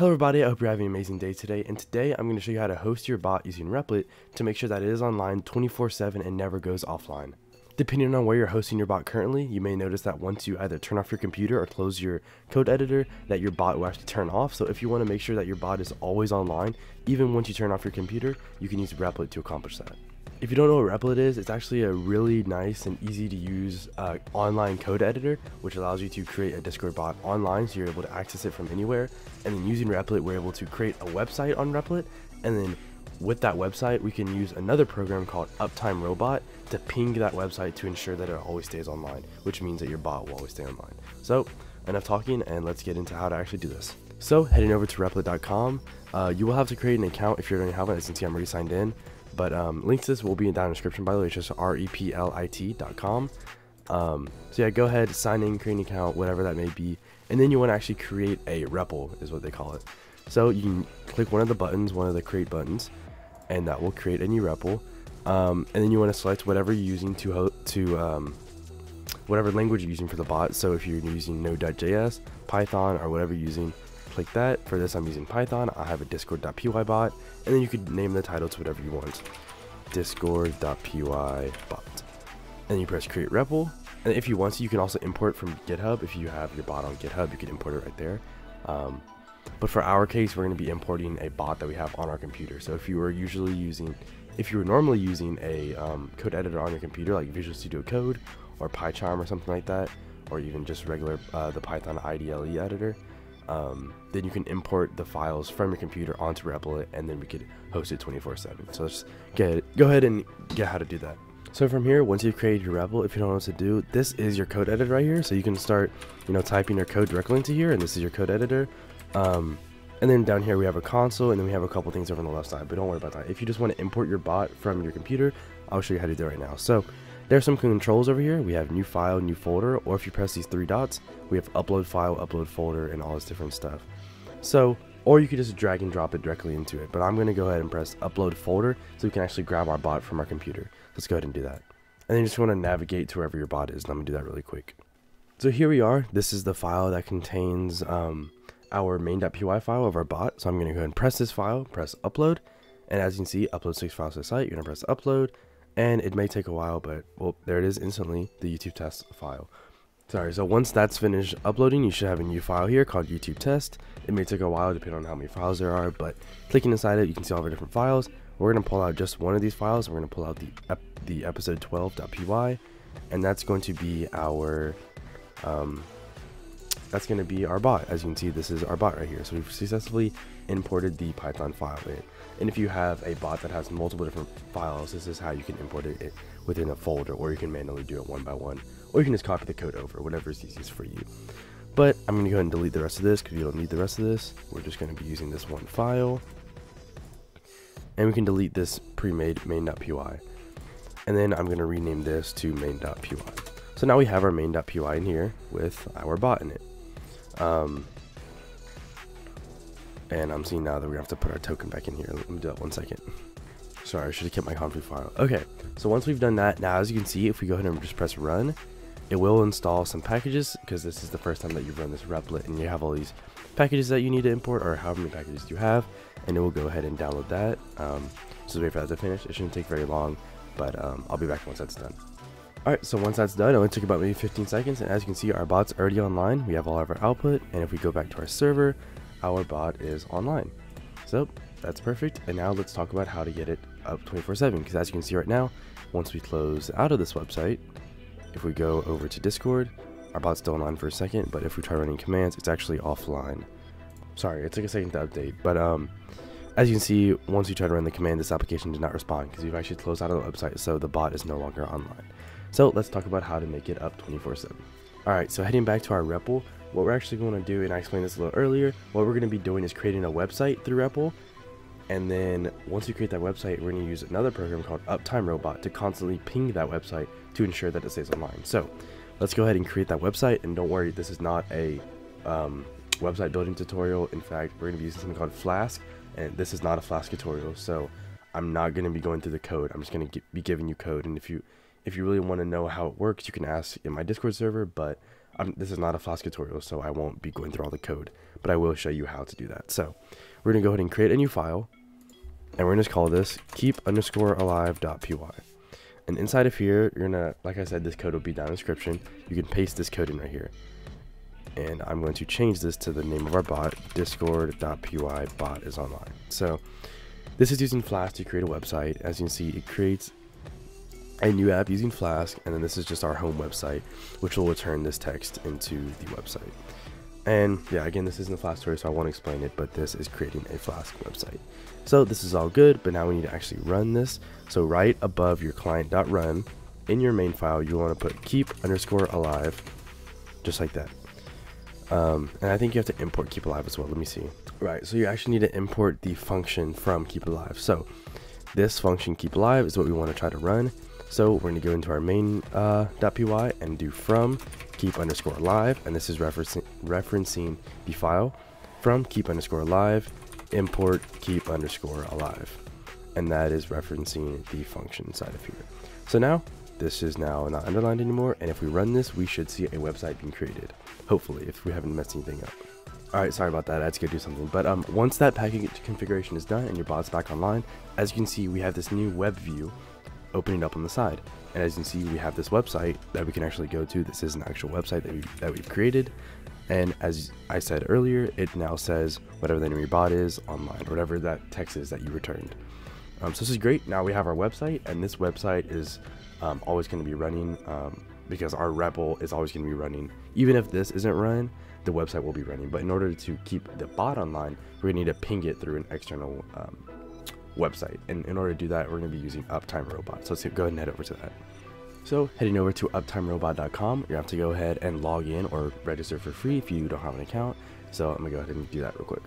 Hello everybody, I hope you're having an amazing day today, and today I'm going to show you how to host your bot using Replit to make sure that it is online 24-7 and never goes offline. Depending on where you're hosting your bot currently, you may notice that once you either turn off your computer or close your code editor, that your bot will actually turn off. So if you want to make sure that your bot is always online, even once you turn off your computer, you can use Replit to accomplish that. If you don't know what Replit is, it's actually a really nice and easy to use uh, online code editor, which allows you to create a Discord bot online so you're able to access it from anywhere. And then using Replit, we're able to create a website on Replit. And then with that website, we can use another program called Uptime Robot to ping that website to ensure that it always stays online, which means that your bot will always stay online. So enough talking and let's get into how to actually do this. So heading over to replit.com, uh, you will have to create an account if you don't have can see, I'm already signed in. But um, links to this will be in down in the description, by the way. It's just replit.com. Um, so yeah, go ahead, sign in, create an account, whatever that may be. And then you want to actually create a REPL, is what they call it. So you can click one of the buttons, one of the create buttons, and that will create a new REPL. Um, and then you want to select whatever you're using to to um, whatever language you're using for the bot. So if you're using Node.js, Python, or whatever you're using, click that. For this, I'm using Python. I have a discord.py bot, and then you could name the title to whatever you want. Discord.py bot. And you press create REPL. And if you want to, you can also import from GitHub. If you have your bot on GitHub, you can import it right there. Um, but for our case, we're going to be importing a bot that we have on our computer. So if you were usually using, if you were normally using a um, code editor on your computer, like Visual Studio Code or PyCharm or something like that, or even just regular uh, the Python IDLE editor, um, then you can import the files from your computer onto Replit, and then we could host it 24/7. So let's get go ahead and get how to do that. So from here, once you've created your REPL, if you don't know what to do, this is your code editor right here. So you can start, you know, typing your code directly into here, and this is your code editor. Um, and then down here we have a console, and then we have a couple things over on the left side, but don't worry about that. If you just want to import your bot from your computer, I'll show you how to do it right now. So there's some controls over here. We have new file, new folder, or if you press these three dots, we have upload file, upload folder, and all this different stuff. So, or you could just drag and drop it directly into it. But I'm going to go ahead and press upload folder so we can actually grab our bot from our computer. Let's go ahead and do that. And then you just want to navigate to wherever your bot is. Let me do that really quick. So here we are. This is the file that contains um, our main.py file of our bot. So I'm going to go ahead and press this file, press upload. And as you can see, upload six files to the site. You're to press upload and it may take a while, but well, there it is instantly, the YouTube test file. Sorry, so once that's finished uploading, you should have a new file here called YouTube test. It may take a while depending on how many files there are, but clicking inside it, you can see all the different files. We're going to pull out just one of these files. We're going to pull out the, ep the episode 12.py, and that's going to be our, um, that's going to be our bot. As you can see, this is our bot right here. So we've successfully imported the Python file in. And if you have a bot that has multiple different files, this is how you can import it within a folder, or you can manually do it one by one, or you can just copy the code over, whatever is easiest for you. But I'm going to go ahead and delete the rest of this because you don't need the rest of this. We're just going to be using this one file. And we can delete this pre-made main.py. And then I'm going to rename this to main.py. So now we have our main.py in here with our bot in it. Um, and I'm seeing now that we have to put our token back in here. Let me do that one second. Sorry, I should have kept my config file. Okay, so once we've done that, now as you can see, if we go ahead and just press run, it will install some packages because this is the first time that you run this replit and you have all these packages that you need to import or however many packages you have and it will go ahead and download that. Um, so wait for that to finish. It shouldn't take very long, but um, I'll be back once that's done. Alright, so once that's done, it only took about maybe 15 seconds, and as you can see, our bot's already online. We have all of our output, and if we go back to our server, our bot is online. So that's perfect. And now let's talk about how to get it up 24-7. Because as you can see right now, once we close out of this website, if we go over to Discord, our bot's still online for a second, but if we try running commands, it's actually offline. Sorry, it took a second to update, but um, as you can see, once you try to run the command, this application did not respond because we've actually closed out of the website, so the bot is no longer online. So let's talk about how to make it up 24-7. Alright, so heading back to our REPL, what we're actually going to do, and I explained this a little earlier, what we're going to be doing is creating a website through REPL, and then once you create that website, we're going to use another program called Uptime Robot to constantly ping that website to ensure that it stays online. So let's go ahead and create that website, and don't worry, this is not a um, website building tutorial. In fact, we're going to be using something called Flask, and this is not a Flask tutorial, so I'm not going to be going through the code. I'm just going to be giving you code, and if you if you really want to know how it works, you can ask in my Discord server, but I'm, this is not a Flask tutorial, so I won't be going through all the code, but I will show you how to do that. So we're gonna go ahead and create a new file, and we're gonna just call this keep underscore alive.py. And inside of here, you're gonna, like I said, this code will be down in the description. You can paste this code in right here. And I'm going to change this to the name of our bot, discord.py bot is online. So this is using Flask to create a website. As you can see, it creates a new app using Flask, and then this is just our home website, which will return this text into the website. And yeah, again, this isn't a Flask story, so I won't explain it, but this is creating a Flask website. So this is all good, but now we need to actually run this. So right above your client.run, in your main file, you want to put keep underscore alive, just like that. Um, and I think you have to import keep alive as well. Let me see. Right, so you actually need to import the function from keep alive. So this function keep alive is what we want to try to run. So we're going to go into our main uh, .py and do from keep underscore alive, and this is referencing the file from keep underscore alive import keep underscore alive, and that is referencing the function side of here. So now this is now not underlined anymore, and if we run this, we should see a website being created. Hopefully, if we haven't messed anything up. Alright, sorry about that, I had to go do something. But um, once that package configuration is done and your bot's back online, as you can see, we have this new web view opening up on the side. And as you can see, we have this website that we can actually go to. This is an actual website that, we, that we've created. And as I said earlier, it now says whatever the name your bot is online, whatever that text is that you returned. Um, so this is great. Now we have our website, and this website is um, always going to be running um, because our REPL is always going to be running. Even if this isn't run, the website will be running. But in order to keep the bot online, we're going to need to ping it through an external um, website. And in order to do that, we're going to be using Uptime Robot. So let's go ahead and head over to that. So heading over to uptimerobot.com, you have to go ahead and log in or register for free if you don't have an account. So I'm gonna go ahead and do that real quick.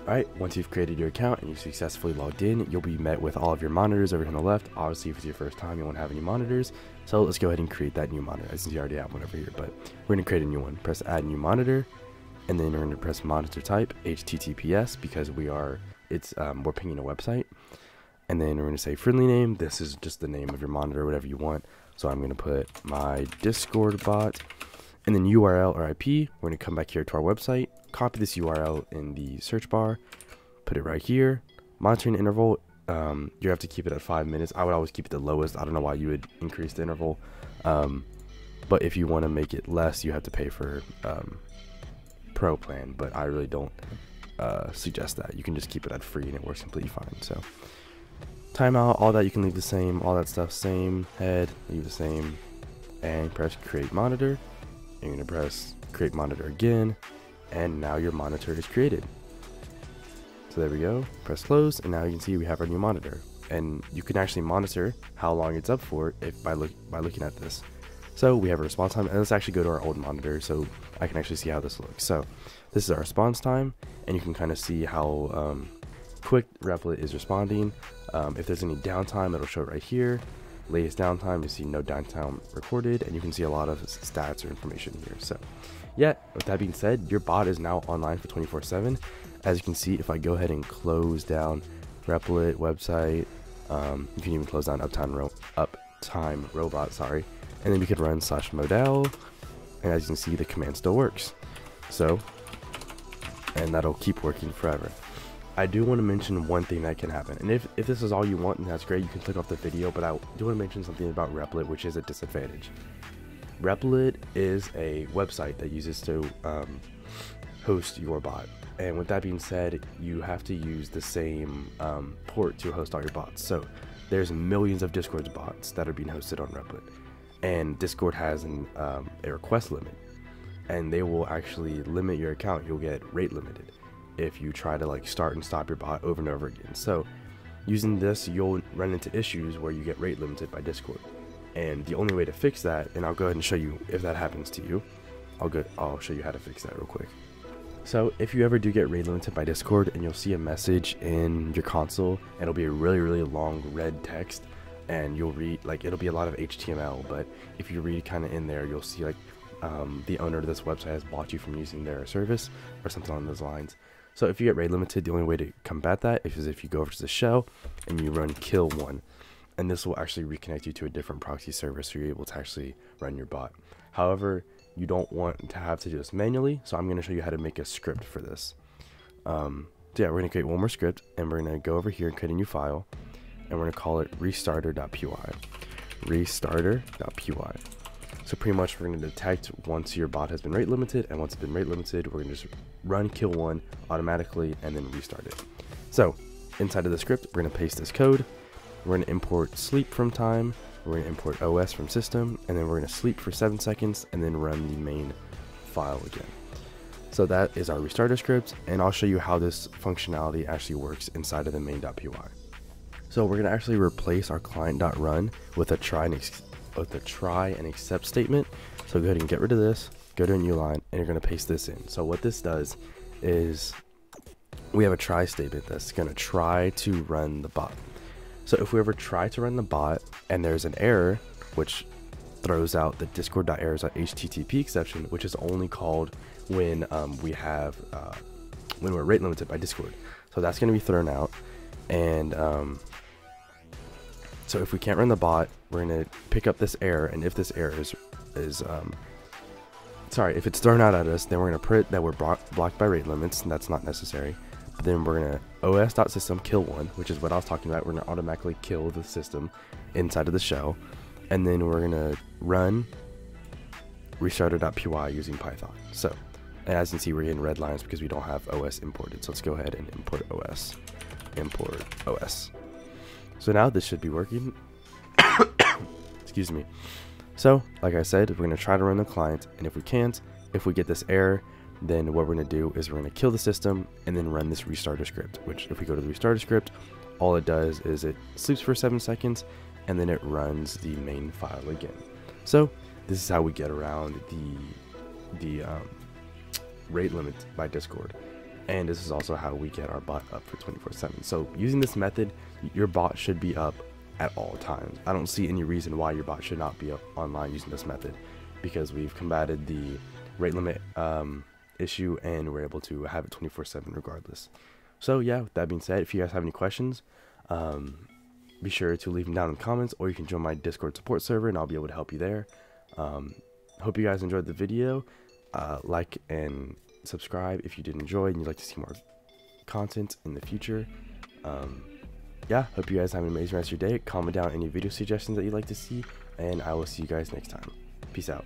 Alright, once you've created your account and you've successfully logged in, you'll be met with all of your monitors over here on the left. Obviously, if it's your first time, you won't have any monitors. So let's go ahead and create that new monitor, since you already have one over here. But we're gonna create a new one. Press add new monitor, and then we're gonna press monitor type, HTTPS, because we are, it's, um, we're pinging a website and then we're going to say friendly name. This is just the name of your monitor, whatever you want. So I'm going to put my Discord bot and then URL or IP. We're going to come back here to our website, copy this URL in the search bar, put it right here. Monitoring interval, um, you have to keep it at five minutes. I would always keep it the lowest. I don't know why you would increase the interval. Um, but if you want to make it less, you have to pay for um, pro plan. But I really don't uh, suggest that. You can just keep it at free and it works completely fine. So timeout, all that you can leave the same, all that stuff same, head, leave the same, and press create monitor. And you're gonna press create monitor again, and now your monitor is created. So there we go, press close, and now you can see we have our new monitor. And you can actually monitor how long it's up for if by look by looking at this. So we have a response time, and let's actually go to our old monitor so I can actually see how this looks. So this is our response time, and you can kind of see how um, quick Replit is responding. Um, if there's any downtime, it'll show it right here. Latest downtime, you see no downtime recorded, and you can see a lot of stats or information here. So, yeah, with that being said, your bot is now online for 24 7. As you can see, if I go ahead and close down Replit website, um, you can even close down Uptime, Ro Uptime Robot, sorry, and then we could run slash modal, and as you can see, the command still works. So, and that'll keep working forever. I do want to mention one thing that can happen. And if, if this is all you want, and that's great, you can click off the video, but I do want to mention something about Replit, which is a disadvantage. Replit is a website that uses to um, host your bot. And with that being said, you have to use the same um, port to host all your bots. So there's millions of Discord bots that are being hosted on Replit. And Discord has an, um, a request limit. And they will actually limit your account. You'll get rate limited if you try to like start and stop your bot over and over again. So using this, you'll run into issues where you get rate limited by Discord. And the only way to fix that, and I'll go ahead and show you if that happens to you, I'll go, I'll show you how to fix that real quick. So if you ever do get rate limited by Discord and you'll see a message in your console, and it'll be a really, really long red text, and you'll read, like, it'll be a lot of HTML, but if you read kind of in there, you'll see, like, um, the owner of this website has blocked you from using their service, or something along those lines. So if you get rate limited, the only way to combat that is if you go over to the shell and you run kill one. And this will actually reconnect you to a different proxy server so you're able to actually run your bot. However, you don't want to have to do this manually. So I'm going to show you how to make a script for this. Um, so yeah, we're going to create one more script and we're going to go over here and create a new file and we're going to call it restarter.py. Restarter.py. So pretty much we're going to detect once your bot has been rate limited and once it's been rate limited, we're going to just run kill one automatically and then restart it. So inside of the script, we're going to paste this code. We're going to import sleep from time. We're going to import OS from system and then we're going to sleep for seven seconds and then run the main file again. So that is our restarter script, and I'll show you how this functionality actually works inside of the main.py. So we're gonna actually replace our client.run with a try and with a try and except statement. So go ahead and get rid of this, go to a new line, and you're gonna paste this in. So what this does is we have a try statement that's gonna try to run the bot. So if we ever try to run the bot and there's an error, which throws out the discord.errors.http exception, which is only called when um, we have uh, when we're rate limited by Discord. So that's going to be thrown out, and um, so if we can't run the bot, we're going to pick up this error, and if this error is is um, sorry, if it's thrown out at us, then we're going to print that we're blocked by rate limits, and that's not necessary. But then we're going to os.system kill one, which is what I was talking about. We're going to automatically kill the system inside of the shell, and then we're going to run restarter.py using Python. So as you can see, we're getting red lines because we don't have OS imported. So let's go ahead and import OS. Import OS. So now this should be working. Excuse me. So, like I said, we're going to try to run the client. And if we can't, if we get this error, then what we're going to do is we're going to kill the system and then run this restarter script. Which, if we go to the restarter script, all it does is it sleeps for 7 seconds and then it runs the main file again. So, this is how we get around the the um, rate limit by Discord. And this is also how we get our bot up for 24 7. So, using this method, your bot should be up at all times. I don't see any reason why your bot should not be up online using this method because we've combated the rate limit um, issue and we're able to have it 24 7 regardless. So, yeah, with that being said, if you guys have any questions, um, be sure to leave them down in the comments or you can join my Discord support server and I'll be able to help you there. Um, hope you guys enjoyed the video uh, like and subscribe if you did enjoy and you'd like to see more content in the future. Um, yeah, hope you guys have an amazing rest of your day. Comment down any video suggestions that you'd like to see, and I will see you guys next time. Peace out.